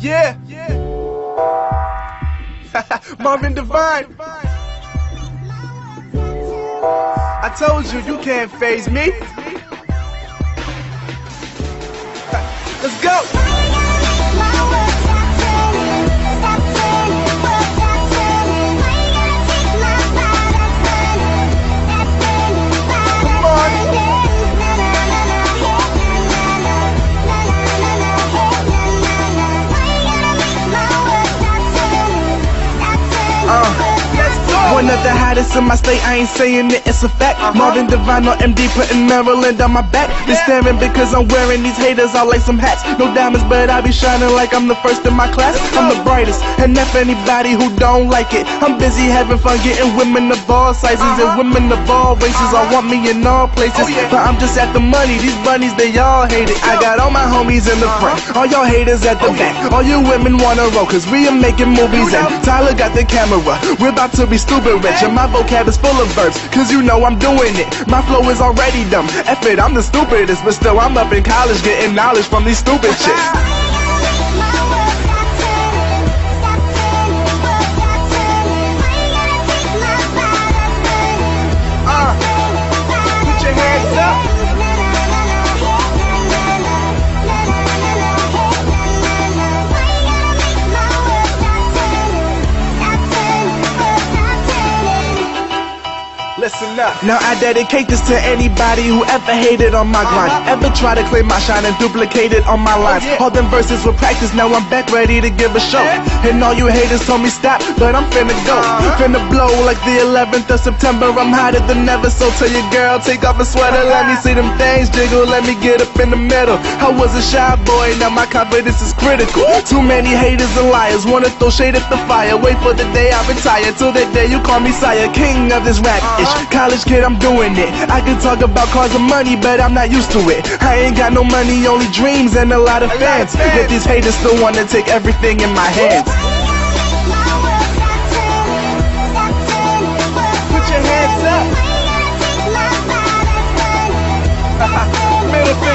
Yeah. yeah. Marvin Devine. I told you, you can't phase me. Let's go. The hottest in my state, I ain't saying it, it's a fact. Marvin Devine or MD putting Maryland on my back. They staring because I'm wearing these haters all like some hats. No diamonds, but I be shining like I'm the first in my class. I'm the brightest, and if anybody who don't like it, I'm busy having fun getting women of all sizes and women of all races. I want me in all places, but I'm just at the money. These bunnies, they all hate it. I got all my homies in the front, all y'all haters at the back. All you women wanna roll, cause we are making movies and Tyler got the camera. We're about to be stupid and my vocab is full of verbs, cause you know I'm doing it. My flow is already dumb. F it, I'm the stupidest, but still I'm up in college getting knowledge from these stupid chicks. Now I dedicate this to anybody who ever hated on my grind, uh-huh. ever try to claim my shine and duplicate it on my oh, lines. All them verses were practice, now I'm back ready to give a show. And all you haters told me stop, but I'm finna go. Uh-huh. Finna blow like the 11th of September. I'm hotter than ever, so tell your girl take off a sweater. Let me uh-huh. see them things jiggle, let me get up in the middle. I was a shy boy, now my confidence is critical. Too many haters and liars, wanna throw shade at the fire. Wait for the day I retire, till that day you call me sire, king of this rap ish. College kid, I'm doing it. I can talk about cars and money, but I'm not used to it. I ain't got no money, only dreams and a lot of fans. Yet these haters still wanna take everything in my hands. Put your hands up. Middle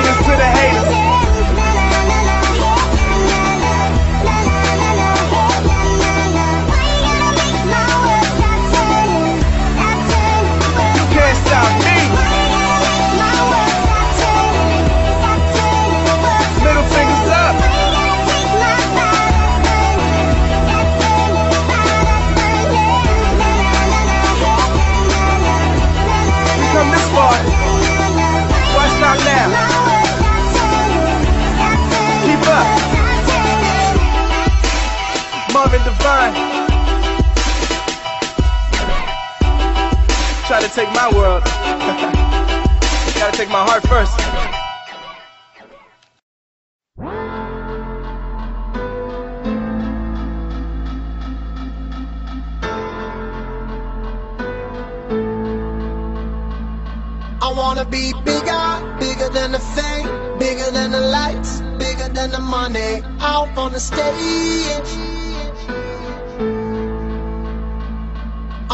Marvin Try to take my world. Gotta take my heart first. I wanna be bigger, bigger than the fame, bigger than the lights, bigger than the money. Out on the stage.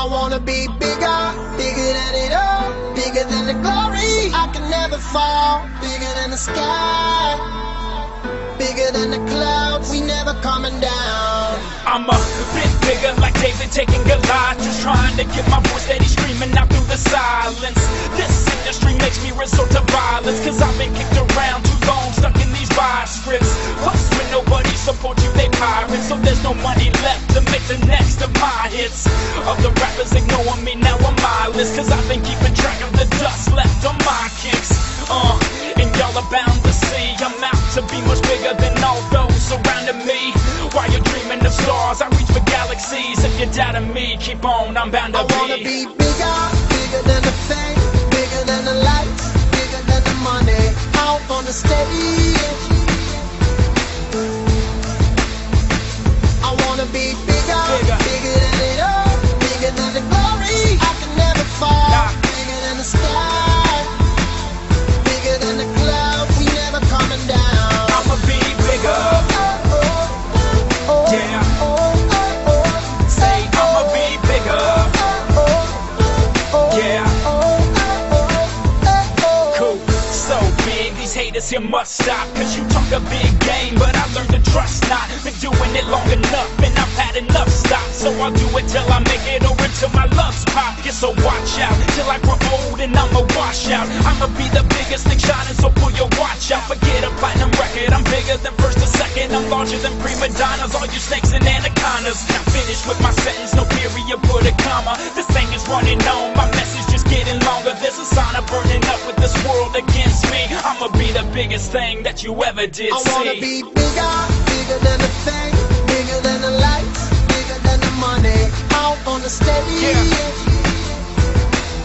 I wanna be bigger, bigger than it all, bigger than the glory. I can never fall, bigger than the sky, bigger than the clouds. We never coming down. I'm a bit bigger, like David taking Goliath. Just trying to get my voice steady screaming out through the silence. This industry makes me resort to violence, cause I've been kicked around too long, stuck in these rhyme scripts. Plus, when nobody supports you, they pirates. So there's no money left to make the next of my hits. Other rappers ignoring If you're doubting me, keep on, I'm bound to I wanna be you must stop. Cause you talk a big game, but I learned to trust not. Been doing it long enough, and I've had enough stops. So I'll do it till I make it or until my love's pop. Yeah, so watch out till I grow old and I'ma wash out. I'ma be the biggest thing shining, so pull your watch out. Forget a platinum record, I'm bigger than first or second. I'm larger than prima donnas, all you snakes and anacondas. Now finish with my sentence, no period, biggest thing that you ever did I wanna see. be bigger, bigger than the fame, bigger than the lights, bigger than the money. Out on the stage. Yeah.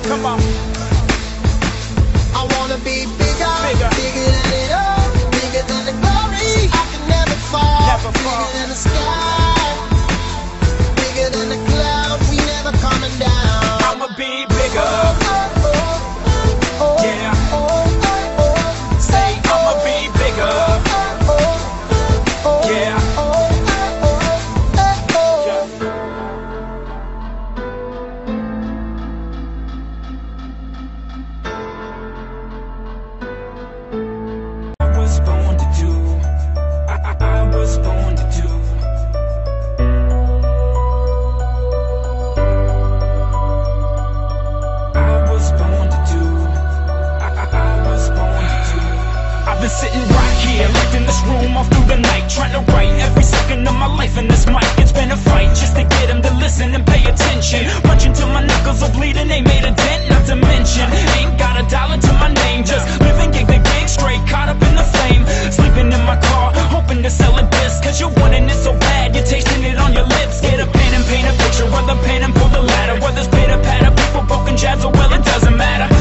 Come on. sitting right here Locked in this room all through the night Trying to write every second of my life in this mic. It's been a fight just to get them to listen and pay attention. Punching till my knuckles are bleeding, they made a dent, not to mention Ain't got a dollar to my name, just living gig to gig Straight caught up in the flame, sleeping in my car Hoping to sell a this, cause you're wanting it so bad You're tasting it on your lips, get a pen and paint a picture Or the pen and pull the ladder, whether it's pit or patter People poking jabs or well it doesn't matter.